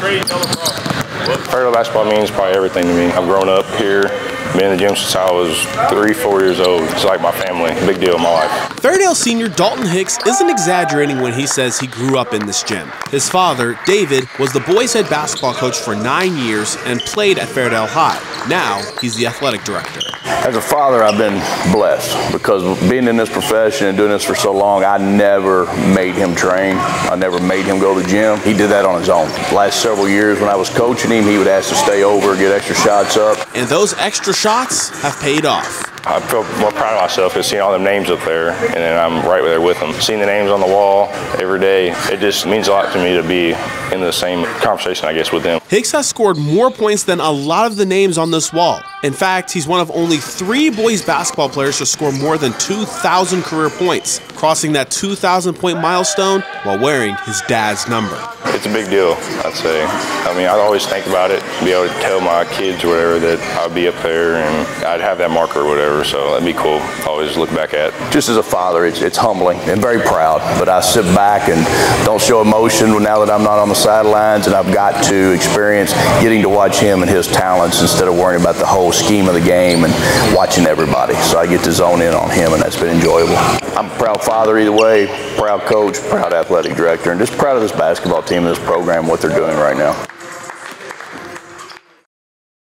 Fairdale basketball means probably everything to me. I've grown up here, been in the gym since I was three, four years old. It's like my family, big deal in my life. Fairdale senior Dalton Hicks isn't exaggerating when he says he grew up in this gym. His father, David, was the boys' head basketball coach for nine years and played at Fairdale High. Now he's the athletic director. As a father, I've been blessed because being in this profession and doing this for so long, I never made him train. I never made him go to the gym. He did that on his own. Last several years when I was coaching him, he would ask to stay over, get extra shots up. And those extra shots have paid off. I feel more proud of myself is seeing all them names up there, and then I'm right there with them. Seeing the names on the wall every day, it just means a lot to me to be in the same conversation, I guess, with them. Hicks has scored more points than a lot of the names on this wall. In fact, he's one of only three boys basketball players to score more than 2,000 career points, crossing that 2,000 point milestone while wearing his dad's number. It's a big deal, I'd say. I mean, I'd always think about it, be able to tell my kids whatever that I'd be up there and I'd have that marker or whatever, so that'd be cool. Always look back at. Just as a father, it's, it's humbling and very proud, but I sit back and don't show emotion now that I'm not on the sidelines and I've got to experience getting to watch him and his talents instead of worrying about the whole scheme of the game and watching everybody. So I get to zone in on him and that's been enjoyable. I'm a proud father either way, proud coach, proud athletic director, and just proud of this basketball team and this program, what they're doing right now.